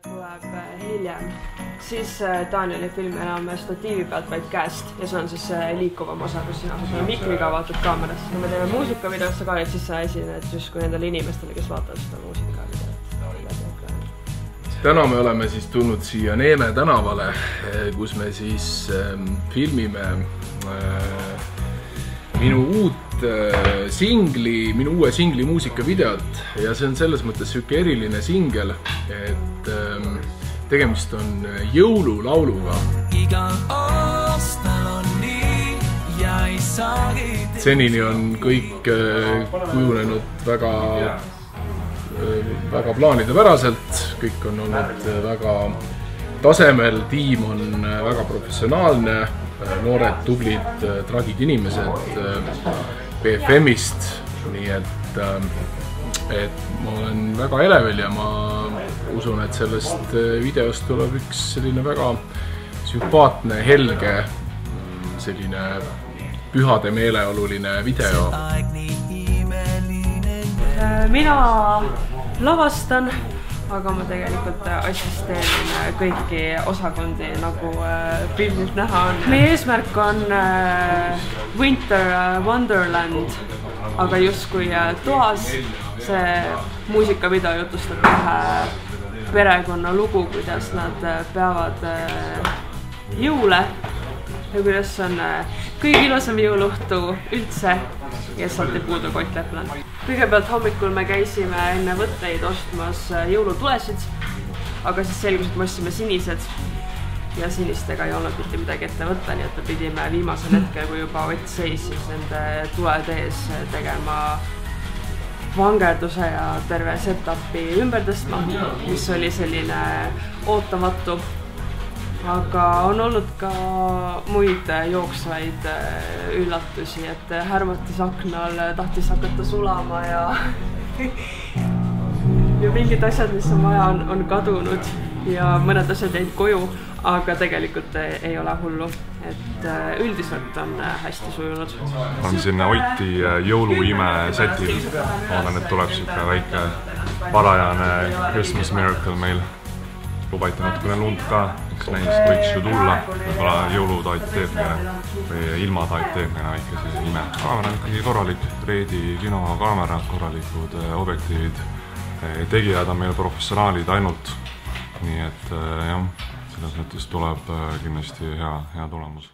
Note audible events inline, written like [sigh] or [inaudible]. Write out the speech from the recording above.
tuleb äh, hiljem, siis äh, Daniel ei filmi enam statiivi pealt, vaid käest. Ja see on siis see liikuvam osa, kus sina selle mikriga vaatad kaamerasse. kui me teeme muusikavideosse ka, et siis sa esined justkui nendele inimestele, kes vaatavad seda muusikavideot. Täna me oleme siis tulnud siia Neeme tänavale, kus me siis ähm, filmime äh, minu uut äh, singli, minu uue singli muusikavideot. Ja see on selles mõttes niisugune eriline singel, et ähm, tegemist on jõululauluga. igal aastal on nii ja ei saagi senini on kõik äh, kujunenud väga äh, väga plaanidepäraselt, kõik on olnud äh, väga tasemel, tiim on äh, väga professionaalne, noored tublid äh, tragid inimesed äh, BFM-ist, nii et, ähm, et ma olen väga elevil ja ma usun, et sellest äh, videost tuleb üks selline väga sümpaatne, helge, selline pühade meeleoluline video. Mina lavastan, aga ma tegelikult äh, assisteerin äh, kõiki osakondi, nagu äh, pildilt näha on. meie eesmärk on äh, Winter äh, Wonderland, aga justkui äh, toas. see muusikavideo jutustab ühe perekonna lugu, kuidas nad äh, peavad äh, jõule ja kuidas on äh, kõige ilusam jõuluõhtu üldse ja sealt ei puudu Koit Lepland. kõigepealt hommikul me käisime enne võtteid ostmas äh, jõulutulesid, aga siis selgus, et me ostsime sinised ja sinistega ei olnud mitte midagi ette võtta, nii et me pidime viimasel hetkel, kui juba Ott seisis nende tulede ees, tegema vangerduse ja terve setupi ümber tõstma, mis oli selline ootamatu aga on olnud ka muid äh, jooksvaid äh, üllatusi, et äh, härmatas aknal, tahtis hakata sulama ja [laughs] ja mingid asjad, mis on vaja, on, on kadunud ja mõned asjad jäid koju, aga tegelikult ei, ei ole hullu, et üldiselt on hästi sujunud. on siin Oti jõuluime setil, loodan, et tuleb sihuke väike varajane Christmas miracle meil. lubati natukene lund ka, eks neist võiks ju tulla, võib-olla jõulutaat teeb meile või ilmataat teeb meile väike sellise ime. kaamera on ikkagi korralik Redi kino kaamera, korralikud eh, objektiivid. tegijad on meil professionaalid ainult. nii et eh, jah, selles mõttes tuleb eh, kindlasti hea, hea tulemus